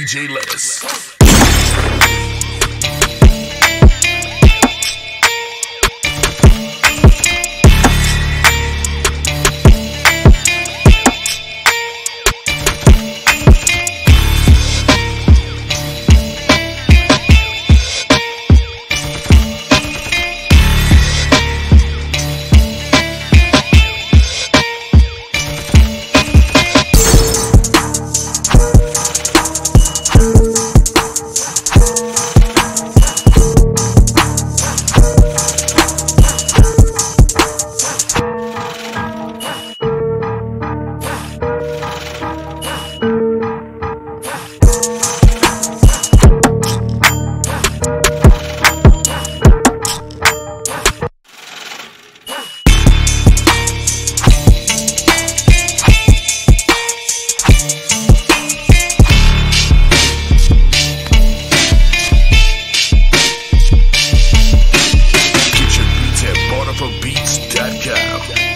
DJ Lettuce. Sports.com.